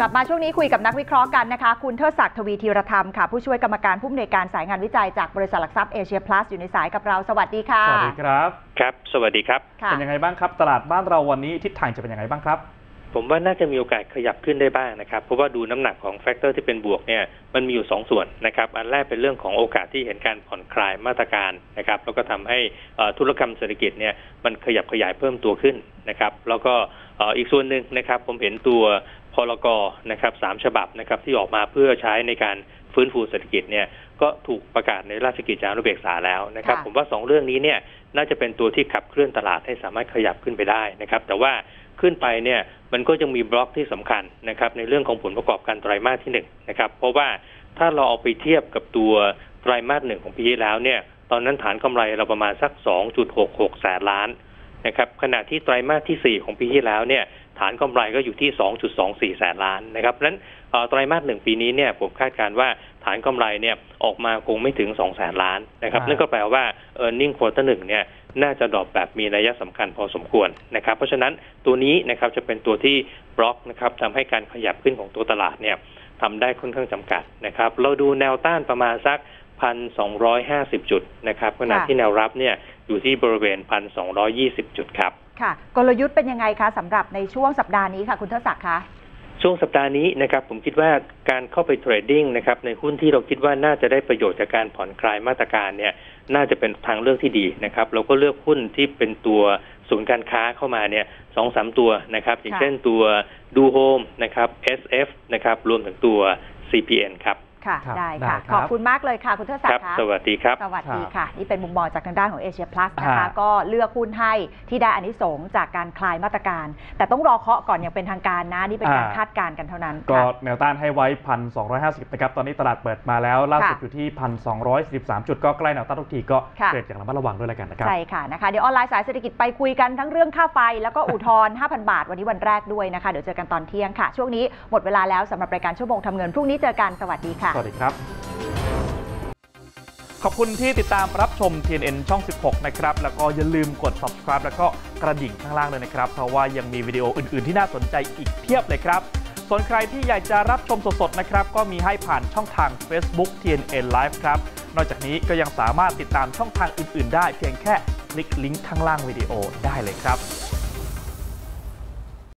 กลับมาช่วงนี้คุยกับนักวิเคราะห์กันนะคะ คุณเทิดศักดิ์ทวีธีรธรรมค่ะ ผู้ช่วยกรรมการผู้อำนวยการสายงานวิจัยจากบริษัทหลักทรัพย์เอเชียพลัสอยู่ในสายกับเราสวัสดีค่ะ สวัสดีครับครับ สวัสดีครับค่ะเป็นยังไงบ้างครับ ตลาดบ้านเราวันนี้ทิศทางจะเป็นยังไงบ้างครับ ผมว่าน่าจะมีโอกาสขยับขึ้นได้บ้างนะครับ เพราะว่าดูน้ำหนักของ factor ที่เป็นบวกเนี่ยมันมีอยู่สองส่วนนะครับ อันแรกเป็นเรื่องของโอกาสที่เห็นการผ่อนคลายมาตรการนะครับ แล้วก็ทำให้เอ่อธุรกรรมเศรษฐกิจเนี่ยมันขยับขยายเพิ่มตัวขึ้นนะครับ แล้วก็เอ่ออีกส่วนหนึ่งนะครับผมเห็นตัว พลกนะครับสามฉบับนะครับที่ออกมาเพื่อใช้ในการฟื้นฟูเศรษฐกิจเนี่ยก็ถูกประกาศในราชกิจจานุเบกษาแล้วนะครับค่ะผมว่าสองเรื่องนี้เนี่ยน่าจะเป็นตัวที่ขับเคลื่อนตลาดให้สามารถขยับขึ้นไปได้นะครับ แต่ว่าขึ้นไปเนี่ยมันก็ยังมีบล็อกที่สำคัญนะครับ ในเรื่องของผลประกอบการไตรมาสที่หนึ่งนะครับ เพราะว่าถ้าเราเอาไปเทียบกับตัวไตรมาสหนึ่งของปีที่แล้วเนี่ย ตอนนั้นฐานกำไรเราประมาณสัก 2.66 แสนล้านนะครับขณะที่ไตรมาสที่ 4 ของปีที่แล้วเนี่ย ฐานกำไรก็อยู่ที่ 2.24 แสนล้านนะครับเพราะฉะนั้นเอ่อไตรมาสหนึ่งปีนี้เนี่ยผมคาดการณ์ว่าฐานกำไรเนี่ยออกมาคงไม่ถึง 2 แสนล้านนะครับครับนั่นก็แปลว่า e a r n i n g quarter หนึ่งเนี่ยน่าจะ drop แบบมีนัยสำคัญพอสมควรนะครับเพราะฉะนั้นตัวนี้นะครับจะเป็นตัวที่บล็อกนะครับทำให้การขยับขึ้นของตัวตลาดเนี่ยทำได้ค่อนข้างจำกัดนะครับเราดูแนวต้านประมาณสัก 1,250 จุดนะครับขณะค่ะที่แนวรับเนี่ยอยู่ที่บริเวณ 1,220 จุดครับ ค่ะ กลยุทธ์เป็นยังไงคะสำหรับในช่วงสัปดาห์นี้ค่ะ คุณเทิดศักดิ์คะช่วงสัปดาห์นี้นะครับผมคิดว่าการเข้าไป trading นะครับในหุ้นที่เราคิดว่าน่าจะได้ประโยชน์จากการผ่อนคลายมาตรการเนี่ยน่าจะเป็นทางเลือกที่ดีนะครับเราก็เลือกหุ้นที่เป็นตัวศูนย์การค้าเข้ามาเนี่ยสองสามตัวนะครับ อย่างเช่นตัว DoHome นะครับ SF นะครับรวมถึงตัว CPN ครับ ค่ะ ครับได้ได้ค่ะครับขอบคุณมากเลยค่ะ คุณเทิดศักครับ ดิ์คะสวัสดีครับ สวัสดีครับค่ะ นี่เป็นมุมมองจากทางด้านของเอเชียพลัสนะคะฮะก็เลือกหุ้นให้ที่ได้อานิสงส์จากการคลายมาตรการ แต่ต้องรอเคาะก่อนอย่างเป็นทางการนะ นี่เป็นการอ่าคาดการณ์กันเท่านั้นก็ค่ะ แนวต้านให้ไว้ 1,250 นะครับ ตอนนี้ตลาดเปิดมาแล้วล่าสุดค่ะอยู่ที่ 1,213 จุดก็ใกล้แนวต้านทุกทีก็ค่ะ เทรดอย่างระมัดระวังด้วยแล้วกันนะครับ ใช่ค่ะนะคะ เดี๋ยวออนไลน์สายเศรษฐกิจไปคุยกันทั้งเรื่องค่าไฟ แล้วก็อุทธรณ์ 5,000 บาท วันนี้วันแรกด้วยนะคะ เดี๋ยวเจอกันตอนเที่ยงค่ะ ช่วงนี้หมดเวลาแล้วสำหรับรายการชั่วโมงทำเงินพรุ่งนี้เจอกันสวัสดีค่ะสวัสดีครับ ขอบคุณที่ติดตามรับชม TNN ช่อง 16 นะครับ แล้วก็อย่าลืมกด subscribe แล้วก็กระดิ่งข้างล่างเลยนะครับ เพราะว่ายังมีวิดีโออื่น ๆ ที่น่าสนใจอีกเพียบเลยครับส่วนใครที่อยากจะรับชมสดๆนะครับ ก็มีให้ผ่านช่องทาง Facebook TNN Live ครับ นอกจากนี้ก็ยังสามารถติดตามช่องทางอื่น ๆ ได้เพียงแค่คลิกลิงก์ข้างล่างวิดีโอได้เลยครับ